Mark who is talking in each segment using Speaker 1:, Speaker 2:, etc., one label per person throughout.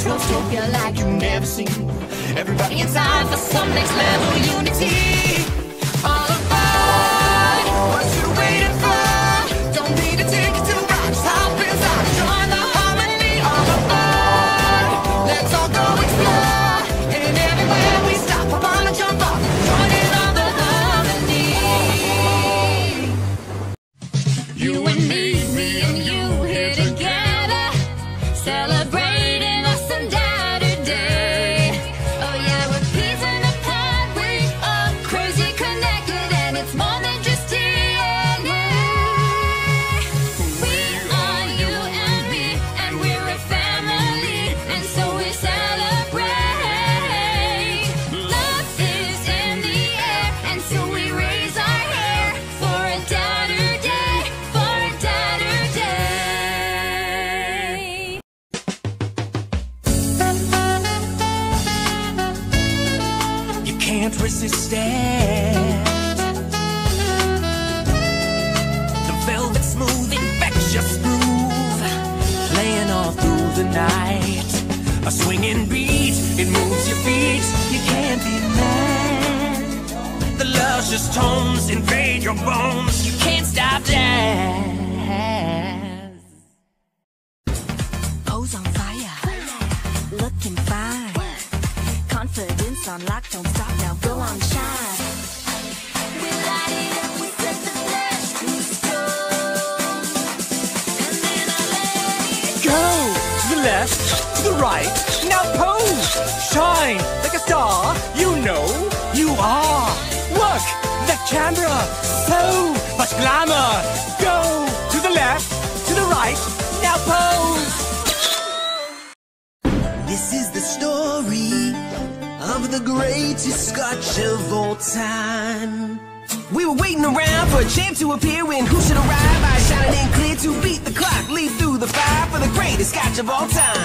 Speaker 1: Trollstopia like you've never seen. Everybody inside for some next level unity. All aboard! What you waiting for? Don't need a ticket to ride. Just hop inside. Join the harmony. All aboard! Let's all go explore.
Speaker 2: Can't resist it. The velvet smooth, infectious groove, playing all through the night. A swinging beat, it moves your feet. You can't be mad. The luscious tones invade your bones. You can't stop that.
Speaker 3: Pose on fire, looking fine. Confidence on lock, don't stop now, go on shine. We light it up, we set the flash to stone. And then I let it
Speaker 2: Go to the left, to the right. Now pose, shine like a star. You know you are. Look, the camera, so much glamour. Go to the left, to the right. Now pose.
Speaker 4: This is the story of the greatest scotch of all time. We were waiting around for a champ to appear when who should arrive? I shining in clear to beat the clock, lead through the fire for the greatest scotch of all time.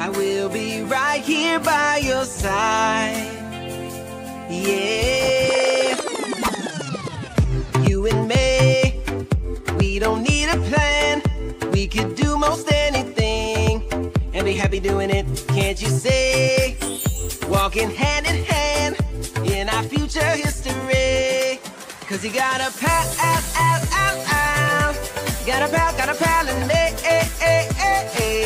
Speaker 1: I
Speaker 4: will be right here by your side. Yeah. You and me, we don't need a plan. We could do most anything and be happy doing it. Can't you see? Walking hand in hand in our future history. Cause you got a pal, al, al, al, al. Got a pal, got a pal in me. Eh, eh, eh, eh.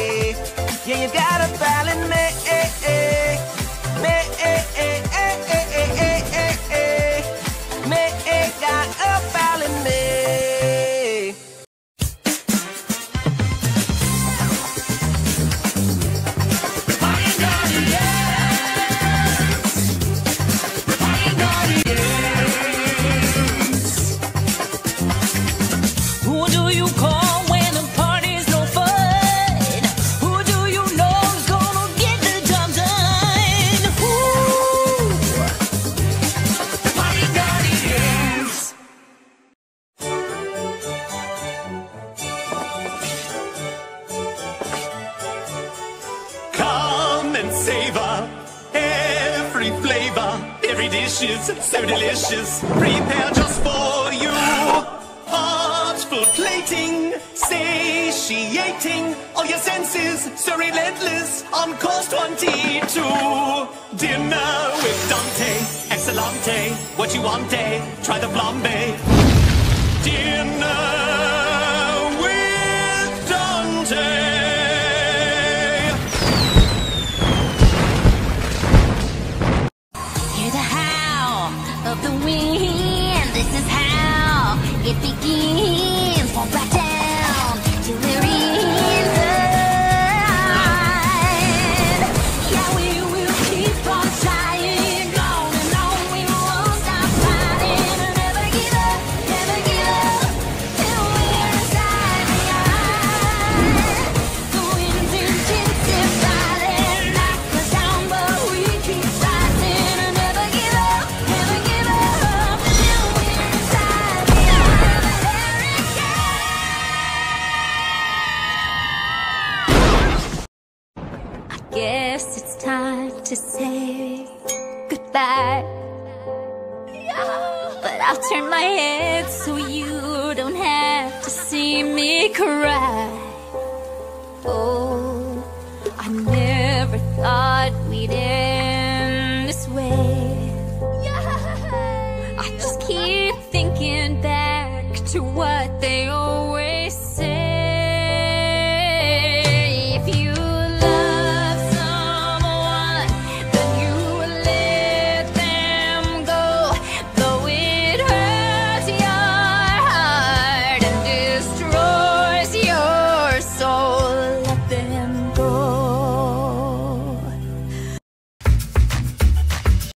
Speaker 5: Savor. Every flavor, every dish is so delicious. Prepare just for you. Artful plating, satiating all your senses, so relentless on course 22. Dinner with Dante, excellente. What you want, eh? Try the flambe.
Speaker 1: Begins. Back But I'll turn my head so you don't have to see me cry. Oh, I never thought we'd end this way. I just keep thinking back to what they